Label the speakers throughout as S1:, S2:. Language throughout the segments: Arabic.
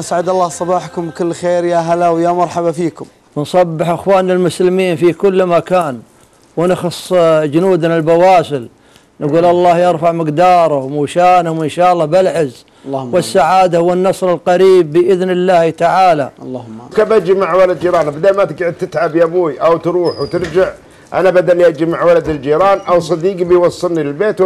S1: أسعد الله صباحكم بكل خير يا هلا ويا مرحبا فيكم.
S2: نصبح أخواننا المسلمين في كل مكان ونخص جنودنا البواسل. نقول الله يرفع مقدارهم وشانهم إن شاء الله بالعز
S1: اللهم
S2: والسعادة والنصر القريب بإذن الله تعالى.
S1: اللهم
S3: كيف أجي مع ولد جيران بدل ما تقعد تتعب يا أبوي أو تروح وترجع أنا بدل أجي مع ولد الجيران أو صديقي بيوصلني للبيت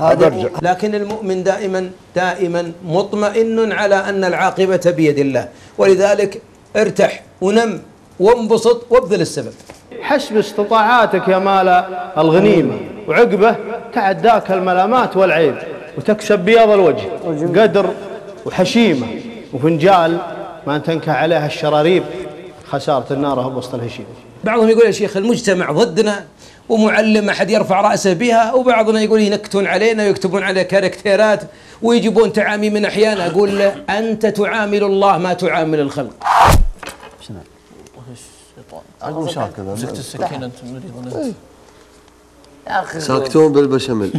S3: وارجع
S4: لكن المؤمن دائما دائما مطمئن على أن العاقبة بيد الله. ولذلك ارتح ونم وانبسط وابذل السبب.
S5: حسب استطاعاتك يا مال الغنيمة. وعقبة تعداك الملامات والعيب. وتكسب بياض الوجه. قدر وحشيمة. وفنجال ما تنكى عليها الشراريب خسارة النار بوسط الهشيم
S4: بعضهم يقول يا شيخ المجتمع ضدنا ومعلم أحد يرفع رأسه بها وبعضنا يقول ينكتون علينا ويكتبون على كاركتيرات ويجيبون تعامي من أحيان. أقول له أنت تعامل الله ما تعامل الخلق.
S6: مسكت السكين أنت مريض. انت
S7: ساكتون بالبشاميل.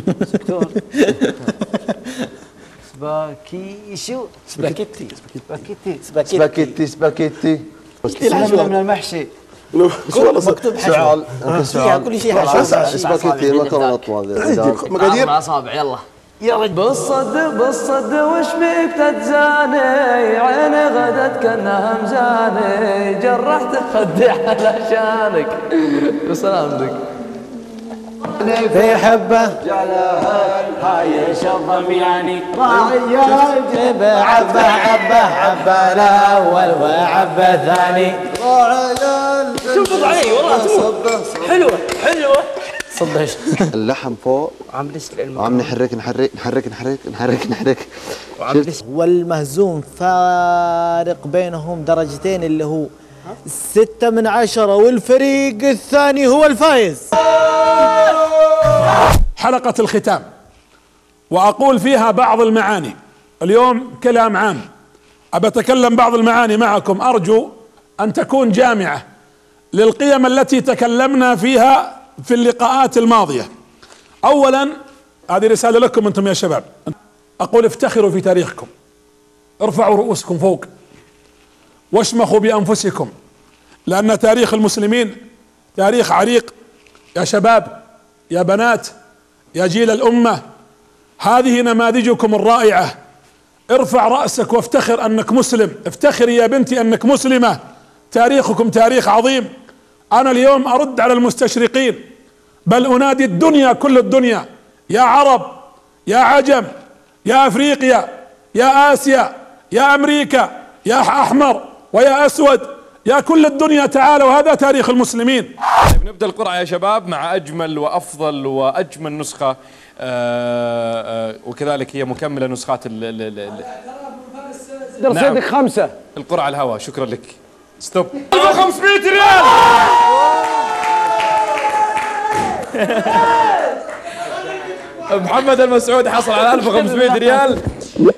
S8: سباكيشو
S6: سباكيتي.
S8: سباكيتي.
S7: سباكيتي. سباكيتي.
S8: سلامة من المحشي.
S7: مكتوب سؤال.
S8: فيها
S7: سؤال.
S8: كل شيء حشو
S7: سباكيتي المكرونه الاطول
S8: مقادير؟ اصابع يلا. يا رجل
S9: بالصد بالصد وش بيك تتزاني؟ عيني غدت كأنها مزاني جرحت خدي علشانك وسلامتك.
S8: في حبة.
S9: هاي شظم يعني
S8: راعي الجيب عبه عبة عبة الأول وعبة الثاني
S9: شوف حلوة حلوة.
S4: صدق
S7: اللحم فوق.
S8: عم نسال
S7: وعم نحرك نحرك نحرك نحرك نحرك نحرك.
S8: والمهزوم فارق بينهم درجتين اللي هو ستة من عشرة والفريق الثاني هو الفايز.
S10: حلقة الختام. وأقول فيها بعض المعاني. اليوم كلام عام. أبى أتكلم بعض المعاني معكم. أرجو أن تكون جامعة. للقيم التي تكلمنا فيها في اللقاءات الماضية. أولا هذه رسالة لكم أنتم يا شباب. أقول افتخروا في تاريخكم. ارفعوا رؤوسكم فوق. واشمخوا بأنفسكم. لأن تاريخ المسلمين تاريخ عريق. يا شباب يا بنات يا جيل الأمة هذه نماذجكم الرائعة. ارفع رأسك وافتخر أنك مسلم. افتخري يا بنتي أنك مسلمة. تاريخكم تاريخ عظيم. أنا اليوم أرد على المستشرقين بل أنادي الدنيا كل الدنيا. يا عرب يا عجم يا أفريقيا يا آسيا يا أمريكا يا أحمر ويا أسود يا كل الدنيا تعالوا هذا تاريخ المسلمين.
S11: طيب نبدأ القرعه يا شباب مع أجمل وأفضل وأجمل نسخة آآ آآ وكذلك هي مكملة نسخات ال ال ال ال
S5: رصيدك خمسة.
S11: القرعة على الهواء شكرا لك. ستوب 1500 ريال محمد المسعود حصل على 1500 ريال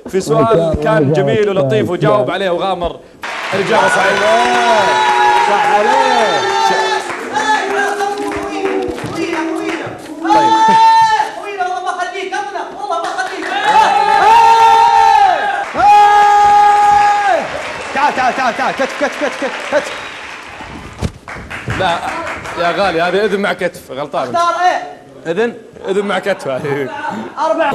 S11: في سؤال كان جميل ولطيف وجاوب عليه وغامر. الاجابه صحيحه صح عليه
S5: تعال تعال تعال كتف كتف كتف كتف كتف.
S11: لا يا غالي هذه إذن مع كتف غلطان.
S9: اختار إيه؟
S11: إذن إذن مع كتف هذه.
S9: أربع